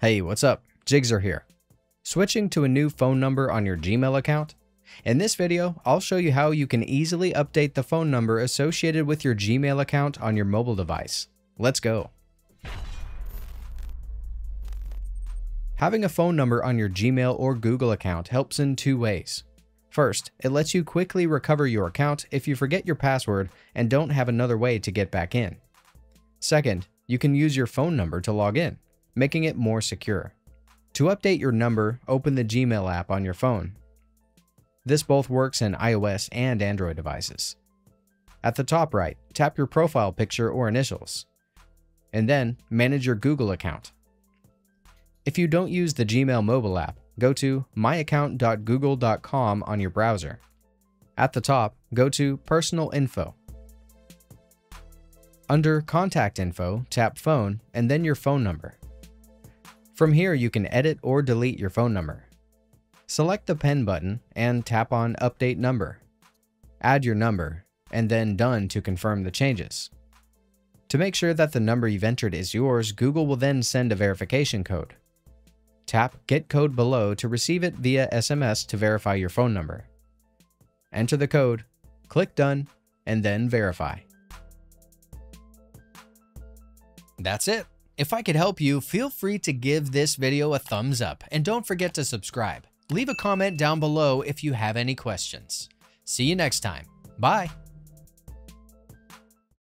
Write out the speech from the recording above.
Hey, what's up? Jigxor here. Switching to a new phone number on your Gmail account? In this video, I'll show you how you can easily update the phone number associated with your Gmail account on your mobile device. Let's go. Having a phone number on your Gmail or Google account helps in two ways. First, it lets you quickly recover your account if you forget your password and don't have another way to get back in. Second, you can use your phone number to log in making it more secure. To update your number, open the Gmail app on your phone. This both works in iOS and Android devices. At the top right, tap your profile picture or initials, and then manage your Google account. If you don't use the Gmail mobile app, go to myaccount.google.com on your browser. At the top, go to Personal Info. Under Contact Info, tap Phone and then your phone number. From here, you can edit or delete your phone number. Select the pen button and tap on Update Number. Add your number, and then Done to confirm the changes. To make sure that the number you've entered is yours, Google will then send a verification code. Tap Get Code below to receive it via SMS to verify your phone number. Enter the code, click Done, and then Verify. That's it. If I could help you, feel free to give this video a thumbs up and don't forget to subscribe. Leave a comment down below if you have any questions. See you next time. Bye.